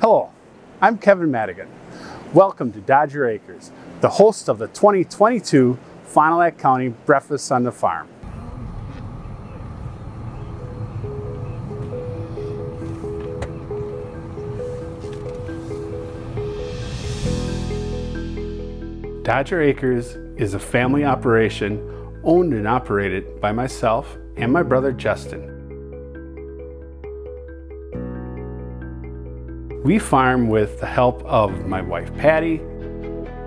Hello, I'm Kevin Madigan. Welcome to Dodger Acres, the host of the 2022 Fond du Lac County Breakfast on the Farm. Dodger Acres is a family operation owned and operated by myself and my brother Justin. We farm with the help of my wife Patty,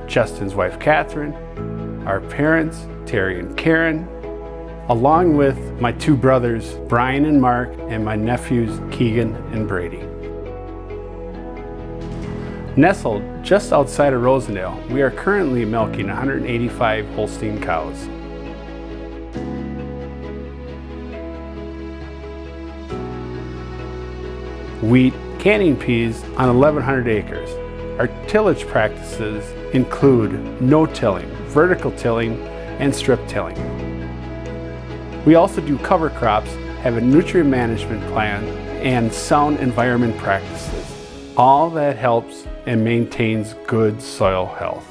Justin's wife Catherine, our parents Terry and Karen, along with my two brothers Brian and Mark and my nephews Keegan and Brady. Nestled just outside of Rosendale, we are currently milking 185 Holstein cows. Wheat canning peas on 1,100 acres. Our tillage practices include no-tilling, vertical tilling, and strip tilling. We also do cover crops, have a nutrient management plan, and sound environment practices. All that helps and maintains good soil health.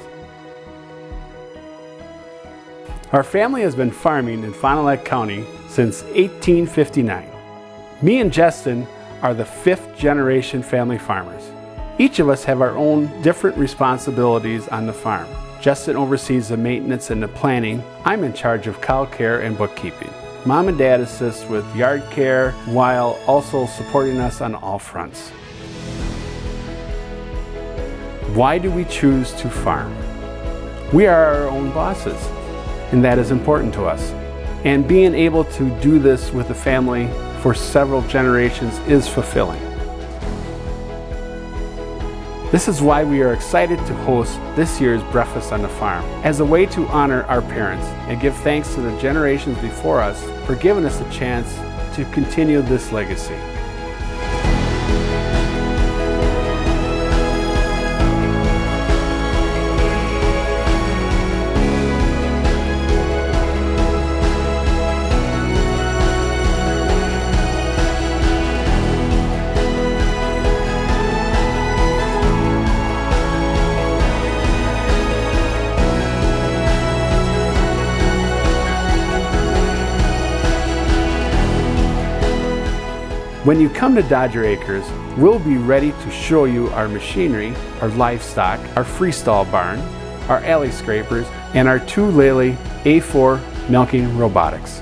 Our family has been farming in Fond du Lac County since 1859. Me and Justin are the fifth generation family farmers. Each of us have our own different responsibilities on the farm. Justin oversees the maintenance and the planning. I'm in charge of cow care and bookkeeping. Mom and Dad assist with yard care while also supporting us on all fronts. Why do we choose to farm? We are our own bosses, and that is important to us. And being able to do this with a family for several generations is fulfilling. This is why we are excited to host this year's Breakfast on the Farm as a way to honor our parents and give thanks to the generations before us for giving us a chance to continue this legacy. When you come to Dodger Acres, we'll be ready to show you our machinery, our livestock, our freestall barn, our alley scrapers, and our two Lely A4 milking robotics.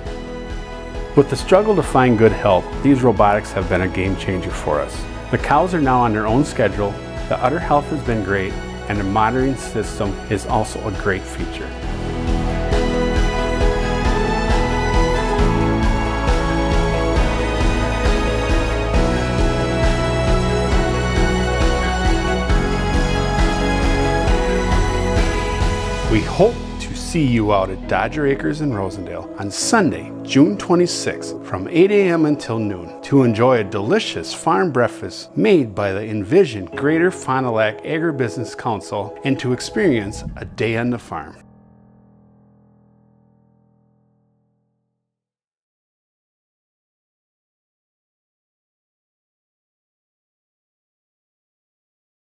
With the struggle to find good help, these robotics have been a game changer for us. The cows are now on their own schedule, the udder health has been great, and the monitoring system is also a great feature. We hope to see you out at Dodger Acres in Rosendale on Sunday, June 26th from 8 a.m. until noon to enjoy a delicious farm breakfast made by the Envision Greater Fond du Lac Agribusiness Council and to experience a day on the farm.